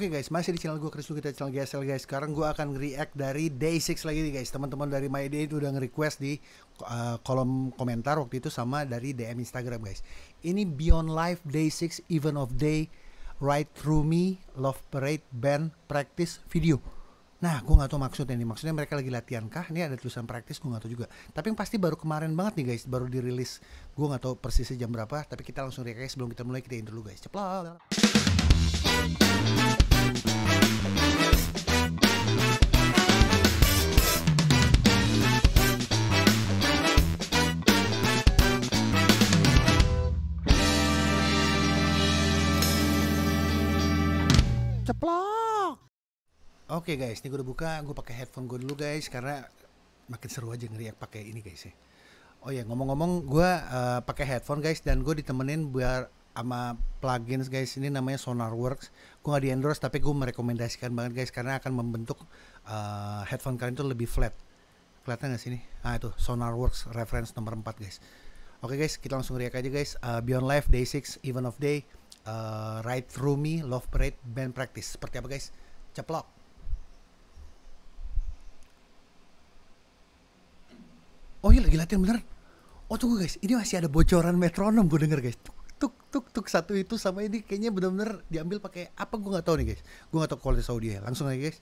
Oke guys, masih di channel gue Chris kita channel GSL guys. Sekarang gue akan react dari Day 6 lagi nih guys. Teman-teman dari My Day itu udah nge-request di uh, kolom komentar waktu itu sama dari DM Instagram guys. Ini Beyond Life Day 6 Even of Day Right Through Me Love Parade Band Practice Video. Nah, gue gak tahu maksudnya nih. Maksudnya mereka lagi latihan kah? Ini ada tulisan praktis, gue gak tahu juga. Tapi yang pasti baru kemarin banget nih guys, baru dirilis. Gue gak tahu persisnya jam berapa. Tapi kita langsung react guys. Sebelum kita mulai kita intro dulu guys. Ceplok. Oke guys, ini gue udah buka, gue pakai headphone gue dulu guys karena makin seru aja ngeriak pakai ini guys ya. Oh ya ngomong-ngomong, gue uh, pakai headphone guys dan gue ditemenin biar sama plugins guys ini namanya SonarWorks. Gue gak di endorse tapi gue merekomendasikan banget guys karena akan membentuk uh, headphone kalian tuh lebih flat. Kelihatan gak sih ini? Ah itu SonarWorks reference nomor 4 guys. Oke guys, kita langsung react aja guys. Uh, Beyond Life Day 6 Even of Day uh, Right Through Me Love Parade Band Practice. Seperti apa guys? Ceplok. Oh iya lagi latihan beneran. Oh tunggu guys, ini masih ada bocoran metronom gue denger guys. Tuk tuk tuk tuk satu itu sama ini kayaknya bener-bener diambil pakai apa gue nggak tahu nih guys. Gue nggak tahu kualitas audio ya. Langsung aja guys.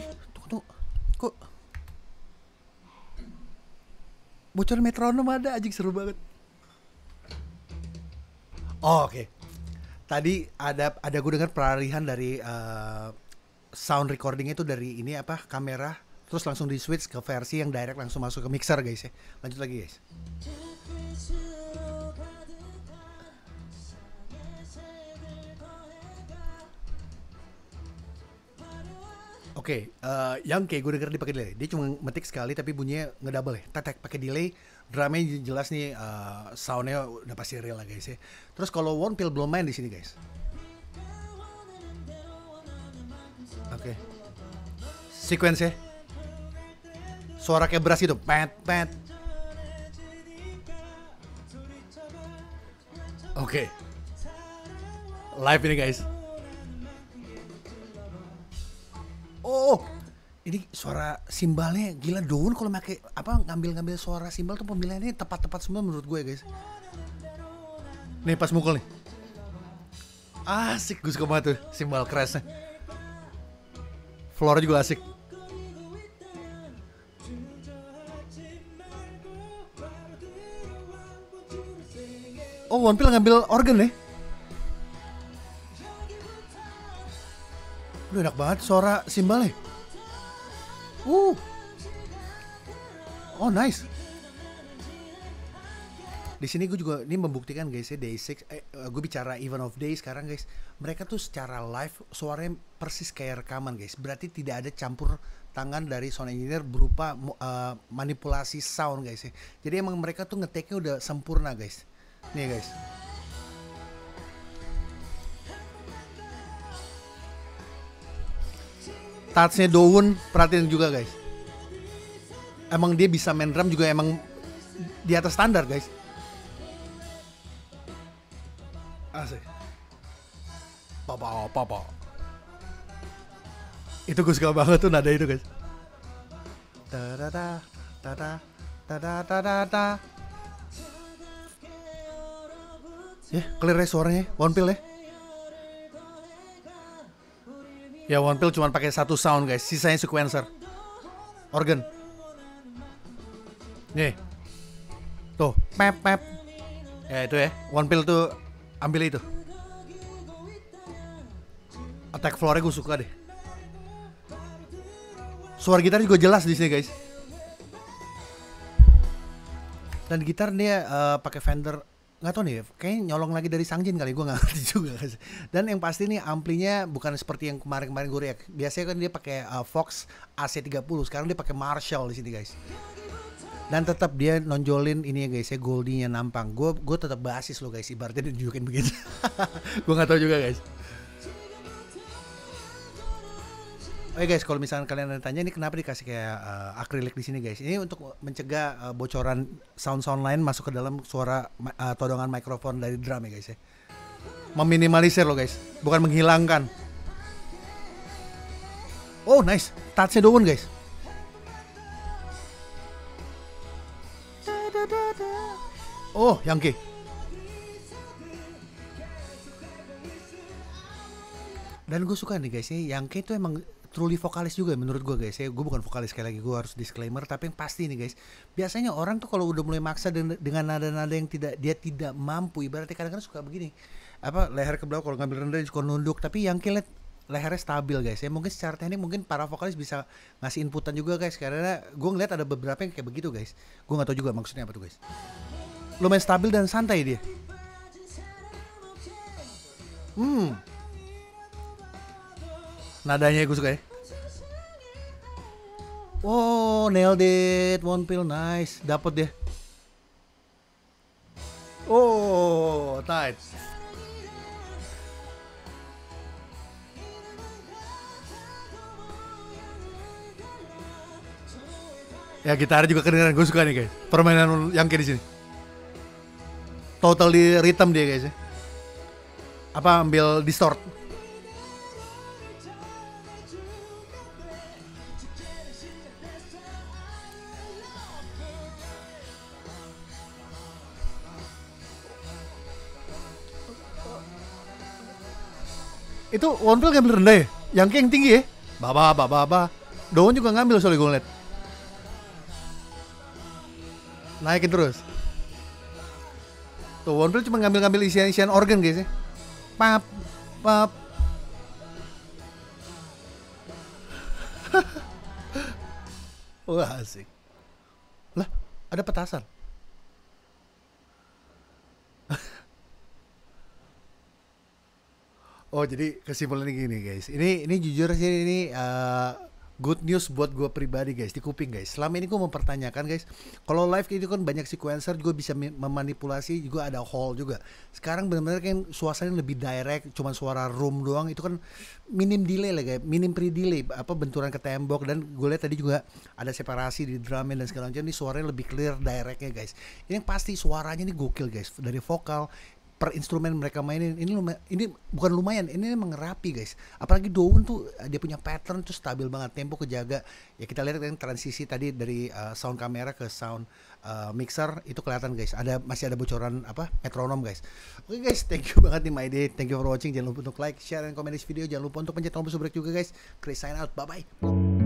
Eh, tunggu tunggu. Kok bocoran metronom ada anjing seru banget. Oh, oke. Tadi ada ada gue dengar peralihan dari uh, sound recording itu dari ini apa kamera terus langsung di switch ke versi yang direct langsung masuk ke mixer guys ya lanjut lagi guys Oke, okay, uh, yang kayak gue denger dipakai delay. Dia cuma metik sekali tapi bunyinya ngedouble ya. Tetek pakai delay, drumnya jelas nih uh, soundnya udah pasti real lah guys ya. Terus kalau One Pill belum main di sini guys. Oke. Okay. Sequence ya. Suara kayak beras itu, pet pet. Oke. Okay. Live ini guys. Oh, ini suara simbalnya gila daun kalau pakai apa ngambil-ngambil suara simbal tuh pemilihannya tepat-tepat semua menurut gue guys. Nih pas mukul nih. Asik gue suka banget tuh simbal kerasnya. Floor juga asik. Oh, One Pill ngambil organ nih. Udah enak banget suara simbalnya. Uh. Oh, nice. Di sini gue juga ini membuktikan guys ya Day 6 eh, gue bicara Even of Day sekarang guys. Mereka tuh secara live suaranya persis kayak rekaman guys. Berarti tidak ada campur tangan dari sound engineer berupa uh, manipulasi sound guys ya. Jadi emang mereka tuh ngeteknya udah sempurna guys. Nih guys. touchnya Daun perhatiin juga guys emang dia bisa main drum juga emang di atas standar guys asik. Papa papa. Itu gue suka banget tuh nada itu guys. Da da da da da da da da da da ya clear ya suaranya one pill ya? Ya One Pill cuma pakai satu sound guys, sisanya sequencer. Organ. Nih. Tuh, pep pep. Ya itu ya, One Pill tuh ambil itu. Attack floor gue suka deh. Suara gitar juga jelas di sini guys. Dan gitar dia uh, pakai Fender nggak tahu nih kayak nyolong lagi dari Sangjin kali gue nggak ngerti juga dan yang pasti nih amplinya bukan seperti yang kemarin-kemarin gue react biasanya kan dia pakai uh, Fox AC30 sekarang dia pakai Marshall di sini guys dan tetap dia nonjolin ini ya guys ya Goldie-nya nampang gue gue tetap basis lo guys ibaratnya ditunjukin begitu gue nggak tahu juga guys Oke guys, kalau misalkan kalian ada tanya ini kenapa dikasih kayak uh, akrilik di sini guys? Ini untuk mencegah uh, bocoran sound-sound lain masuk ke dalam suara uh, todongan mikrofon dari drum ya guys ya. Meminimalisir loh guys, bukan menghilangkan. Oh nice, touchnya down guys. Oh, Yankee. Dan gue suka nih guys ya, Yankee itu emang truly vokalis juga menurut gue guys ya. Gue bukan vokalis sekali lagi gue harus disclaimer. Tapi yang pasti nih guys biasanya orang tuh kalau udah mulai maksa dengan, nada-nada yang tidak dia tidak mampu. Ibaratnya kadang-kadang suka begini. Apa leher ke belakang kalau ngambil rendah suka nunduk. Tapi yang kilat lehernya stabil guys. Ya mungkin secara teknik mungkin para vokalis bisa ngasih inputan juga guys. Karena gue ngeliat ada beberapa yang kayak begitu guys. Gue nggak tahu juga maksudnya apa tuh guys. Lumayan stabil dan santai dia. Hmm. Nadanya gue suka ya. Oh nailed it. One pill nice. Dapat dia. Oh tight Ya gitar juga kedengeran gue suka nih guys. Permainan yang kayak di sini. Total di rhythm dia guys ya. Apa ambil distort. Itu one pill ngambil rendah ya? Yang yang tinggi ya? Baba, baba, baba. Daun juga ngambil soalnya gue ngeliat. Naikin terus. Tuh, one pill cuma ngambil-ngambil isian-isian organ guys ya. Pap, pap. Wah asik. Lah, ada petasan. Oh jadi kesimpulannya gini guys. Ini ini jujur sih ini uh, good news buat gue pribadi guys di kuping guys. Selama ini gue mempertanyakan guys, kalau live itu kan banyak sequencer juga bisa memanipulasi juga ada hall juga. Sekarang benar-benar kan suasananya lebih direct, cuma suara room doang itu kan minim delay lah guys, minim pre delay apa benturan ke tembok dan gue lihat tadi juga ada separasi di drumnya dan segala macam. Ini suaranya lebih clear directnya guys. Ini pasti suaranya ini gokil guys dari vokal per instrumen mereka mainin. Ini lumayan, ini bukan lumayan ini emang rapi guys. Apalagi Daun tuh eh, dia punya pattern tuh stabil banget tempo kejaga. Ya kita lihat kan transisi tadi dari uh, sound kamera ke sound uh, mixer itu kelihatan guys. Ada masih ada bocoran apa metronom guys. Oke okay, guys thank you banget nih my day. Thank you for watching. Jangan lupa untuk like share dan komen di video. Jangan lupa untuk pencet tombol subscribe juga guys. Chris sign out. Bye bye